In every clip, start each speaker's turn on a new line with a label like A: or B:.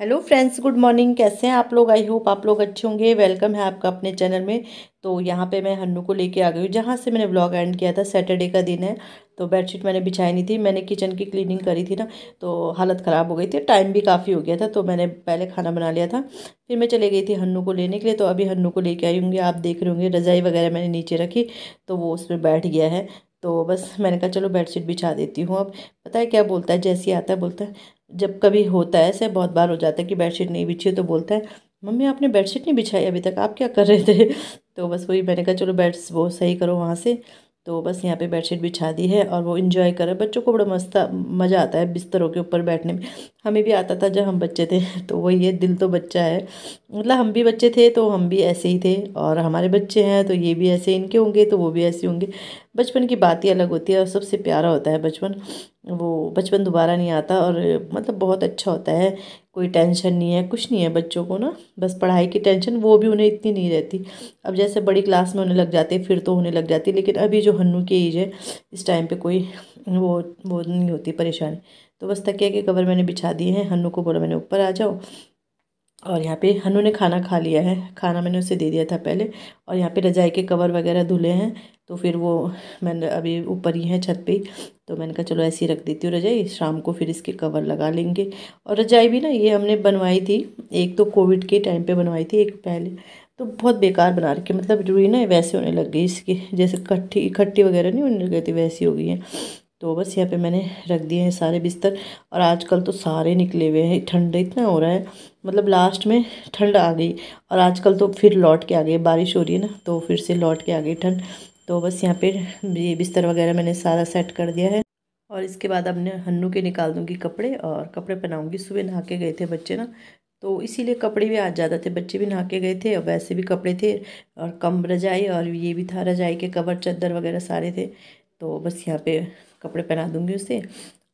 A: Hello friends good morning कैसे हैं आप लोग? आई होप आप लोग अच्छे होंगे। वेलकम है आपका अपने चैनल में। तो यहाँ पे मैं हन्नू को लेके आ गई हूँ, जहाँ से मैंने व्लॉग एंड किया था। सैटरडे का दिन है। तो बेडशीट मैंने बिछाई नहीं थी। मैंने किचन की क्लीनिंग करी थी ना तो हालत ख़राब हो गई थी। टाइम भी काफ़ी हो गया था तो मैंने पहले खाना बना लिया था। फिर मैं चले गई थी हन्नू को लेने के लिए। तो अभी हन्नू को लेके आई होंगी। आप देख रहे होंगे, रज़ाई वगैरह मैंने नीचे रखी तो वो उसमें बैठ गया है। तो बस मैंने कहा, चलो बेडशीट बिछा देती हूँ अब। पता है क्या बोलता है? जैसे आता है, बोलता है जब कभी होता है, ऐसे बहुत बार हो जाता है कि बेडशीट नहीं बिछी तो बोलता है, मम्मी, आपने बेडशीट नहीं बिछाई अभी तक? आप क्या कर रहे थे? तो बस वही मैंने कहा, चलो बेड वो सही करो वहाँ से। तो बस यहाँ पे बेडशीट बिछा दी है और वो इन्जॉय करे बच्चों को बड़ा मस्त मज़ा आता है बिस्तरों के ऊपर बैठने में। हमें भी आता था जब हम बच्चे थे तो वही है, दिल तो बच्चा है। मतलब हम भी बच्चे थे तो हम भी ऐसे ही थे और हमारे बच्चे हैं तो ये भी ऐसे, इनके होंगे तो वो भी ऐसे होंगे। बचपन की बात ही अलग होती है और सबसे प्यारा होता है बचपन। वो बचपन दोबारा नहीं आता और मतलब बहुत अच्छा होता है। कोई टेंशन नहीं है, कुछ नहीं है बच्चों को ना। बस पढ़ाई की टेंशन वो भी उन्हें इतनी नहीं रहती। अब जैसे बड़ी क्लास में होने लग जाते फिर तो होने लग जाती लेकिन अभी जो हन्नू की एज है, इस टाइम पे कोई वो वो नहीं होती परेशानी। तो बस तकिया के कवर मैंने बिछा दिए हैं, हन्नू को बोला मैंने, ऊपर आ जाओ। और यहाँ पे हनु ने खाना खा लिया है। खाना मैंने उसे दे दिया था पहले और यहाँ पे रजाई के कवर वगैरह धुले हैं तो फिर वो मैंने अभी ऊपर ही है छत पे तो मैंने कहा चलो ऐसे ही रख देती हूँ रजाई, शाम को फिर इसके कवर लगा लेंगे। और रजाई भी ना ये हमने बनवाई थी, एक तो कोविड के टाइम पे बनवाई थी, एक पहले तो बहुत बेकार बना रखी मतलब रुई ना वैसे होने लग गई इसकी, जैसे कट्ठी इकट्ठी वगैरह नहीं होने लग गई थी, वैसी हो गई है। तो बस यहाँ पे मैंने रख दिए हैं सारे बिस्तर और आजकल तो सारे निकले हुए हैं। ठंड इतना हो रहा है मतलब लास्ट में ठंड आ गई और आजकल तो फिर लौट के आ गई, बारिश हो रही है ना तो फिर से लौट के आ गई ठंड। तो बस यहाँ पे ये बिस्तर वगैरह मैंने सारा सेट कर दिया है और इसके बाद अब मैं हन्नू के निकाल दूँगी कपड़े और कपड़े पहनाऊँगी। सुबह नहा के गए थे बच्चे ना तो इसीलिए कपड़े भी आज ज़्यादा थे। बच्चे भी नहा के गए थे और वैसे भी कपड़े थे और कम रजाई और ये भी था रजाई के कवर, चद्दर वगैरह सारे थे। तो बस यहाँ पे कपड़े पहना दूँगी उसे।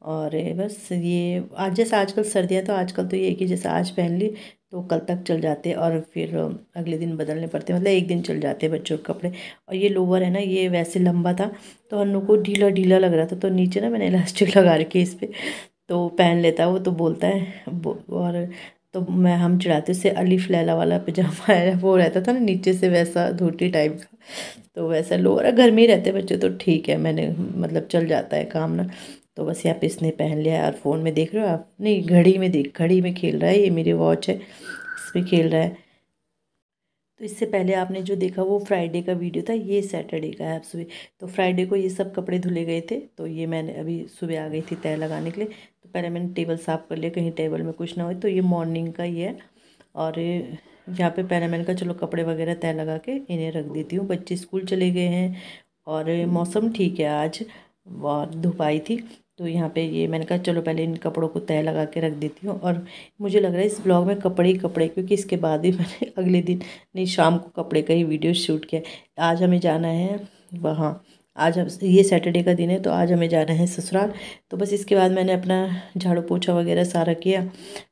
A: और बस ये आज जैसे आजकल सर्दियाँ तो आजकल तो ये है कि जैसे आज पहन ली तो कल तक चल जाते और फिर अगले दिन बदलने पड़ते मतलब एक दिन चल जाते बच्चों के कपड़े। और ये लोवर है ना, ये वैसे लंबा था तो अन्नू को ढीला ढीला लग रहा था तो नीचे ना मैंने इलास्टिक लगा रखी इस पर तो पहन लेता है वो तो बोलता है और तो मैं, हम चढ़ाते उससे अलीफ लैला वाला पजामा है, वो रहता था ना नीचे से वैसा धोती टाइप का तो वैसा लोअर घर में ही रहते बच्चे तो ठीक है, मैंने मतलब चल जाता है काम ना तो बस यहाँ पे इसने पहन लिया और फ़ोन में देख रहे हो आप? नहीं, घड़ी में देख, घड़ी में खेल रहा है, ये मेरी वॉच है, इसमें खेल रहा है। तो इससे पहले आपने जो देखा वो फ्राइडे का वीडियो था, ये सैटरडे का है, आप सुबह। तो फ्राइडे को ये सब कपड़े धुले गए थे तो ये मैंने अभी सुबह आ गई थी तय लगाने के लिए। तो पहले मैंने टेबल साफ़ कर लिया, कहीं टेबल में कुछ ना हो तो ये मॉर्निंग का ही है। और यहाँ पे पहले मैंने कहा, चलो कपड़े वगैरह तय लगा के इन्हें रख देती हूँ। बच्चे स्कूल चले गए हैं और मौसम ठीक है आज, और धूप आई थी। तो यहाँ पे ये मैंने कहा, चलो पहले इन कपड़ों को तय लगा के रख देती हूँ। और मुझे लग रहा है इस ब्लॉग में कपड़े ही कपड़े क्योंकि इसके बाद ही मैंने अगले दिन नहीं, शाम को कपड़े का ही वीडियो शूट किया आज हमें जाना है वहाँ। आज हम, ये सैटरडे का दिन है तो आज हमें जाना है ससुराल। तो बस इसके बाद मैंने अपना झाड़ू पोछा वगैरह सारा किया,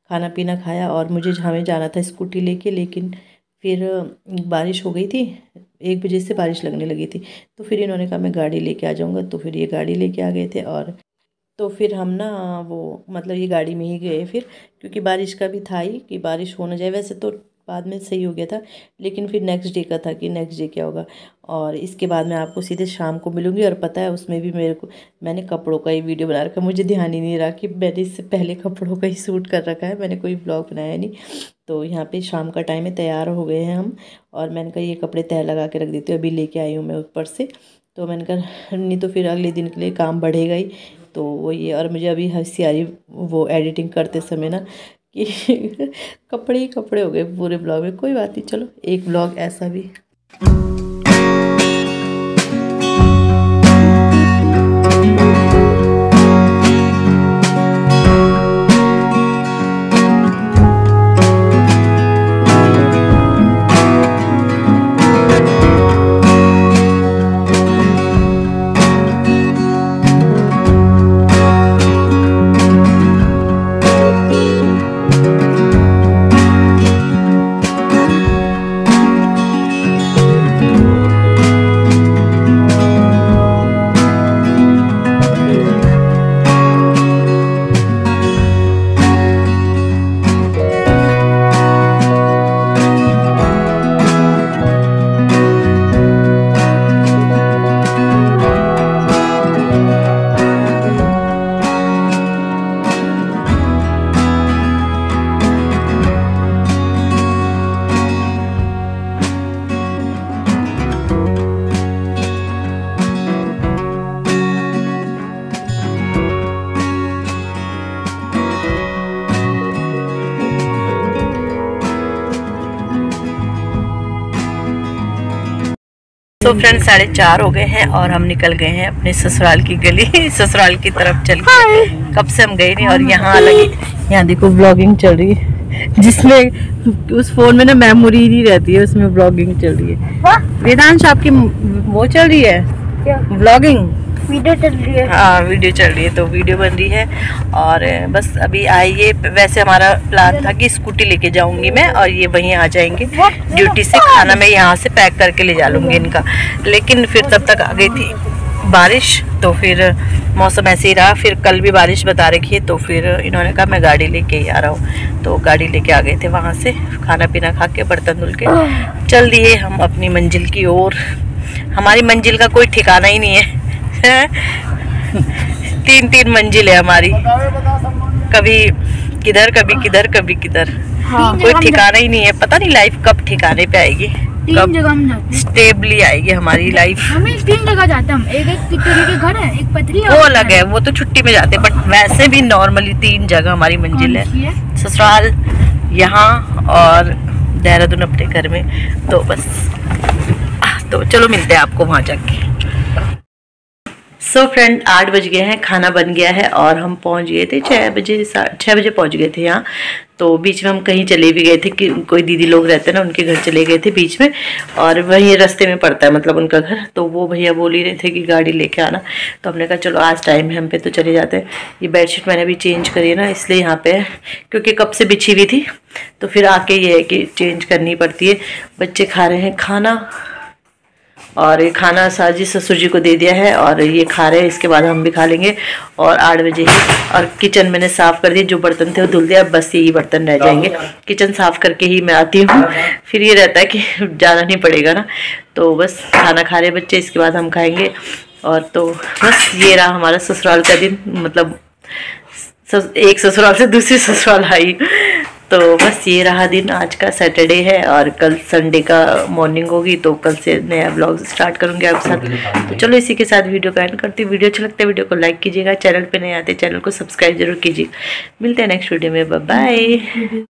A: खाना पीना खाया और मुझे हमें जाना था स्कूटी लेके, लेकिन फिर बारिश हो गई थी, एक बजे से बारिश लगने लगी थी। तो फिर इन्होंने कहा, मैं गाड़ी लेके आ जाऊँगा। तो फिर ये गाड़ी लेके आ गए थे और तो फिर हम ना वो मतलब ये गाड़ी में ही गए फिर, क्योंकि बारिश का भी था ही कि बारिश हो ना जाए। वैसे तो बाद में सही हो गया था, लेकिन फिर नेक्स्ट डे का था कि नेक्स्ट डे क्या होगा। और इसके बाद मैं आपको सीधे शाम को मिलूँगी और पता है उसमें भी मेरे को, मैंने कपड़ों का ही वीडियो बना रखा, मुझे ध्यान ही नहीं रहा कि मैंने इससे पहले कपड़ों का ही सूट कर रखा है, मैंने कोई ब्लॉग बनाया नहीं। तो यहाँ पे शाम का टाइम है, तैयार हो गए हैं हम, और मैंने कहा ये कपड़े तय लगा के रख देती हूँ, अभी लेके आई हूँ मैं ऊपर से। तो मैंने कहा, नहीं तो फिर अगले दिन के लिए काम बढ़ेगा ही तो वो ये और मुझे अभी हँसी वो एडिटिंग करते समय ना कि कपड़े ही कपड़े हो गए पूरे ब्लॉग में। कोई बात नहीं, चलो, एक ब्लॉग ऐसा भी। सो फ्रेंड साढ़े चार हो गए हैं और हम निकल गए हैं अपने ससुराल की गली ससुराल की तरफ़ चल के। कब से हम गए नहीं और यहाँ लगी यहाँ देखो ब्लॉगिंग चल रही है। जिसमें उस फ़ोन में ना मेमोरी नहीं रहती है उसमें ब्लॉगिंग चल रही है। वेदांश आपकी वो चल रही है? ब्लॉगिंग
B: वीडियो चल रही है।
A: हाँ वीडियो चल रही है तो वीडियो बन रही है। और बस अभी आइए वैसे हमारा प्लान था कि स्कूटी लेके जाऊँगी मैं और ये वहीं आ जाएँगे। ड्यूटी से खाना मैं यहाँ से पैक करके ले जा लूँगी इनका। लेकिन फिर तब तक आ गई थी बारिश तो फिर मौसम ऐसे ही रहा। फिर कल भी बारिश बता रखी है तो फिर इन्होंने कहा मैं गाड़ी लेके ही आ रहा हूँ। तो गाड़ी लेके आ गए थे वहाँ से खाना पीना खा के बर्तन धुल के चल दिए हम अपनी मंजिल की ओर। हमारी मंजिल का कोई ठिकाना ही नहीं है। तीन तीन मंजिल है हमारी। कभी किधर कभी किधर कभी किधर।
B: हाँ।
A: कोई ठिकाना ही नहीं है। पता नहीं लाइफ कब ठिकाने पे आएगी।
B: तीन जगह हम जाते
A: स्टेबली आएगी हमारी लाइफ
B: हमें तीन जगह जाते हम। एक एक के घर है एक पथरी
A: वो अलग है वो तो छुट्टी में जाते हैं बट वैसे भी नॉर्मली तीन जगह हमारी मंजिल है? ससुराल यहाँ और देहरादून अपने घर में। तो बस। तो चलो मिलते हैं आपको वहाँ जाके। सो फ्रेंड आठ बज गए हैं, खाना बन गया है और हम पहुँच गए थे छः बजे छः बजे पहुँच गए थे यहाँ। तो बीच में हम कहीं चले भी गए थे कि कोई दीदी लोग रहते हैं ना, उनके घर चले गए थे बीच में और वहीं रास्ते में पड़ता है मतलब उनका घर। तो वो भैया बोल ही रहे थे कि गाड़ी लेके आना। तो हमने कहा, चलो आज टाइम है, हम पे तो चले जाते हैं। ये बेडशीट मैंने अभी चेंज करी है ना, इसलिए यहाँ पे क्योंकि कब से बिछी हुई थी। तो फिर आके ये है कि चेंज करनी पड़ती है। बच्चे खा रहे हैं खाना। और ये खाना साजी ससुर जी को दे दिया है और ये खा रहे हैं, इसके बाद हम भी खा लेंगे। और आठ बजे ही और किचन मैंने साफ़ कर दिया जो बर्तन थे वो धुल दिया, बस यही बर्तन रह जाएँगे। किचन साफ़ करके ही मैं आती हूँ। फिर ये रहता है कि जाना नहीं पड़ेगा ना। तो बस खाना खा रहे बच्चे, इसके बाद हम खाएँगे। और तो बस ये रहा हमारा ससुराल का दिन मतलब एक ससुराल से दूसरी ससुराल आई। तो बस ये रहा दिन। आज का सैटरडे है और कल संडे का मॉर्निंग होगी तो कल से नया ब्लॉग स्टार्ट करूँगी आपके साथ। तो चलो इसी के साथ वीडियो का एंड करती हूँ। वीडियो अच्छा लगता है वीडियो को लाइक कीजिएगा। चैनल पे नए आते चैनल को सब्सक्राइब ज़रूर कीजिए मिलते हैं नेक्स्ट वीडियो में। बाय